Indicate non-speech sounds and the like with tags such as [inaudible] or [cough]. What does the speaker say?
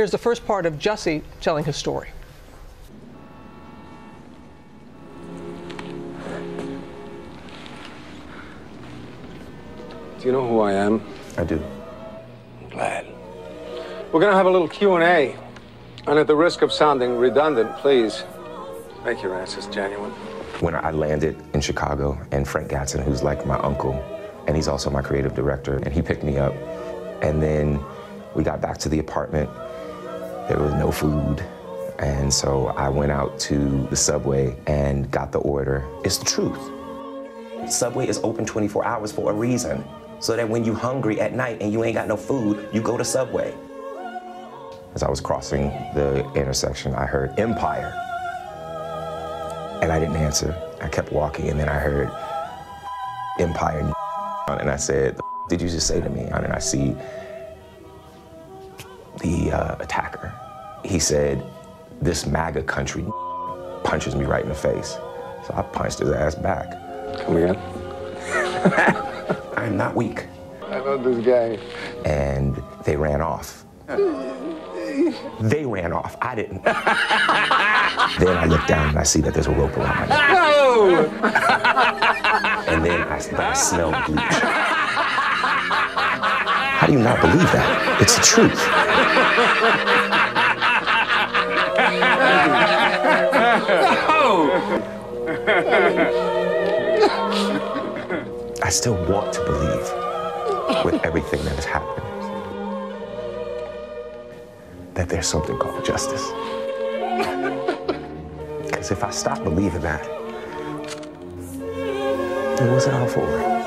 Here's the first part of Jussie telling his story. Do you know who I am? I do. I'm glad. We're gonna have a little Q&A. And at the risk of sounding redundant, please make your answers genuine. When I landed in Chicago, and Frank Gatson, who's like my uncle, and he's also my creative director, and he picked me up. And then we got back to the apartment. There was no food. And so I went out to the subway and got the order. It's the truth. Subway is open 24 hours for a reason. So that when you're hungry at night and you ain't got no food, you go to Subway. As I was crossing the intersection, I heard Empire. And I didn't answer. I kept walking, and then I heard Empire. And I said, Did you just say to me? And I see the uh, attacker. He said, This MAGA country punches me right in the face. So I punched his ass back. Come again? [laughs] I'm not weak. I know this guy. And they ran off. They ran off. I didn't. [laughs] then I look down and I see that there's a rope around my neck. No! And then I, I smell bleach. [laughs] Do you not believe that? It's the truth. I still want to believe with everything that has happened that there's something called justice. Because if I stop believing that, then what's it all for?